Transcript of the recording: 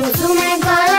Musume kwa